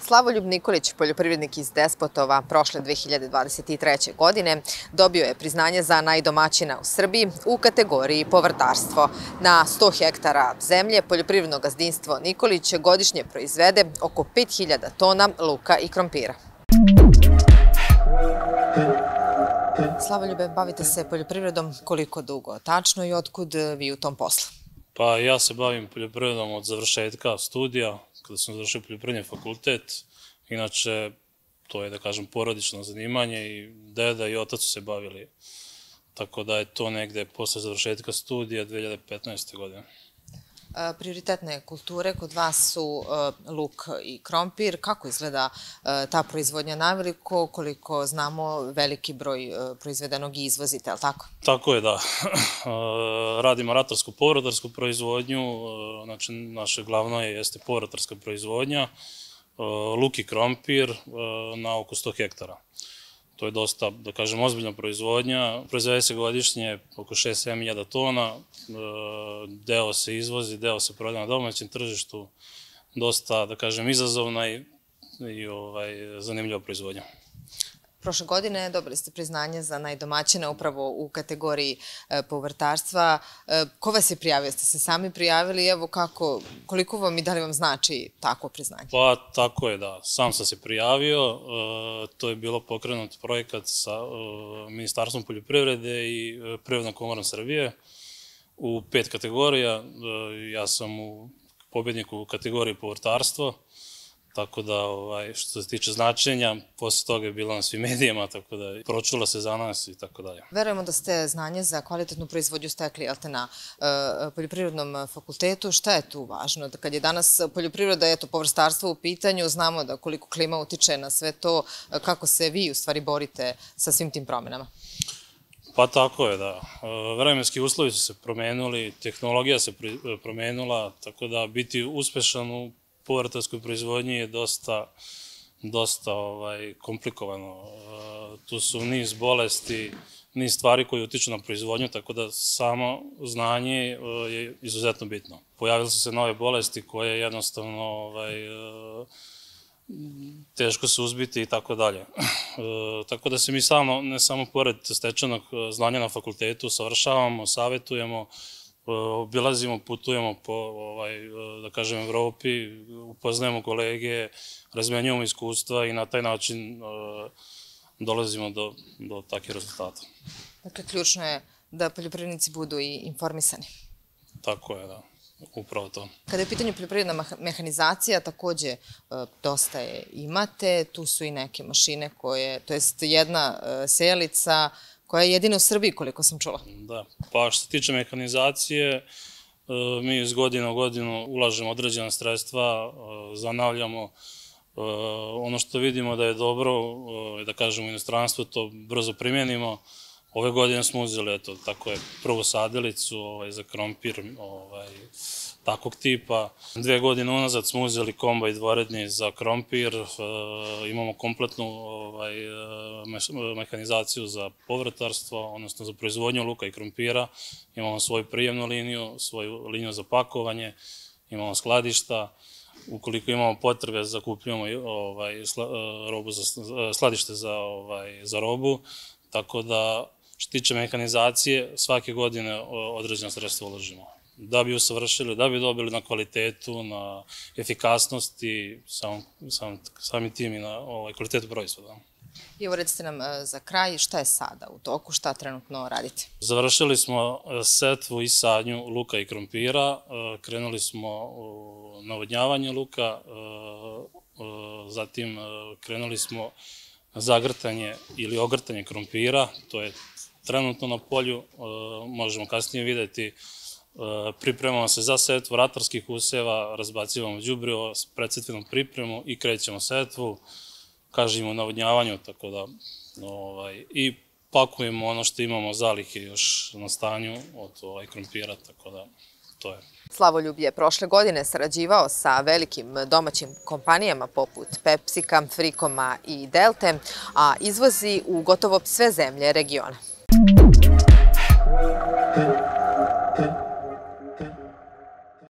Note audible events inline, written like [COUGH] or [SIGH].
Slavoljub Nikolić, poljoprivrednik iz Despotova, prošle 2023. godine dobio je priznanje za najdomaćina u Srbiji u kategoriji povrtarstvo. Na 100 hektara zemlje poljoprivredno gazdinstvo Nikolić godišnje proizvede oko 5000 tona luka i krompira. Slavoljube, bavite se poljoprivredom koliko dugo? Tačno i otkud vi u tom poslu? Pa ja se bavim poljoprivredom od završetka studija, kada sam završio poljoprivredni fakultet. Inače, to je, da kažem, porodično zanimanje i deda i otac su se bavili. Tako da je to negde posle završetka studija 2015. godine. E, prioritetne kulture kod vas su e, luk i krompir. Kako izgleda e, ta proizvodnja naveliko, koliko znamo veliki broj proizvedenog i izvozite, ali tako? Tako je, da. [CLEARS THROAT] Radimo ratarsku povrotarsku proizvodnju, znači naše glavno je jeste povrotarska proizvodnja, luk i krompir na oko 100 hektara. To je dosta, da kažem, ozbiljna proizvodnja. Proizvede se godišnje oko 6-7 tona, e, deo se izvozi, deo se prodaje na domaćem tržištu. Dosta, da kažem, izazovna i, i ovaj, zanimljiva proizvodnja. Prošle godine dobili ste priznanje za najdomaćina upravo u kategoriji e, povrtarstva. E, ko vas je prijavio? Ste se sami prijavili? Evo kako, koliko vam i da li vam znači takvo priznanje? Pa tako je, da. Sam sam se prijavio. E, to je bilo pokrenut projekat sa Ministarstvom poljoprivrede i Prirodnom komorom Srbije u pet kategorija. Ja sam u pobedniku u kategoriji povrtarstvo Tako da, ovaj, što se tiče značenja, posle toga je bilo na svim [LAUGHS] medijama, tako da pročula se za nas i tako dalje. Verujemo da ste znanje za kvalitetnu proizvodnju stekli, jel te, na uh, poljoprivrednom fakultetu. Šta je tu važno? Da kad je danas poljoprivreda, eto, povrstarstvo u pitanju, znamo da koliko klima utiče na sve to, kako se vi u stvari borite sa svim tim promenama? Pa tako je, da. Vremenski uslovi su se promenuli, tehnologija se promenula, tako da biti uspešan u povrtarskoj proizvodnji je dosta, dosta ovaj, komplikovano. E, tu su niz bolesti, niz stvari koje utiču na proizvodnju, tako da samo znanje e, je izuzetno bitno. Pojavile su se nove bolesti koje jednostavno ovaj, e, teško se uzbiti i tako dalje. Tako da se mi samo, ne samo pored stečenog znanja na fakultetu, savršavamo, savetujemo, obilazimo, putujemo po, ovaj, da kažem, Evropi, upoznajemo kolege, razmenjujemo iskustva i na taj način uh, dolazimo do, do takvih rezultata. Dakle, ključno je da poljoprivrednici budu i informisani. Tako je, da. Upravo to. Kada je pitanje poljoprivredna mehanizacija, takođe e, dosta je imate. Tu su i neke mašine koje, to jest jedna e, selica, koja je jedina u Srbiji, koliko sam čula. Da, pa što se tiče mehanizacije, e, mi iz godine u godinu ulažemo određena sredstva, e, zanavljamo e, ono što vidimo da je dobro, da kažemo u inostranstvu, to brzo primjenimo. Ove godine smo uzeli, eto, tako je, prvu sadelicu ovaj, za krompir, ovaj, takvog tipa. Dve godine unazad smo uzeli kombaj dvoredni za krompir, e, imamo kompletnu ovaj, e, mehanizaciju za povrtarstvo, odnosno za proizvodnju luka i krompira, imamo svoju prijemnu liniju, svoju liniju za pakovanje, imamo skladišta, ukoliko imamo potrebe zakupljamo ovaj, sla, e, robu za, skladište za, ovaj, za robu, tako da što tiče mehanizacije, svake godine određena sredstva uložimo da bi usavršili, da bi dobili na kvalitetu, na efikasnosti, sam, sam, sami tim i na ovaj, kvalitetu proizvoda. I evo recite nam e, za kraj, šta je sada u toku, šta trenutno radite? Završili smo e, setvu i sadnju luka i krompira, e, krenuli smo u navodnjavanje luka, zatim krenuli smo zagrtanje ili ogrtanje krompira, to je trenutno na polju, možemo kasnije videti pripremamo se za setvu ratarskih useva, razbacivamo džubrivo, predsjetvenom pripremu i krećemo setvu, kažemo navodnjavanju, tako da, ovaj, i pakujemo ono što imamo zalihe još na stanju od ovaj krompira, tako da to je. Slavoljub je prošle godine sarađivao sa velikim domaćim kompanijama poput Pepsika, Frikoma i Delte, a izvozi u gotovo sve zemlje regiona. Thank you.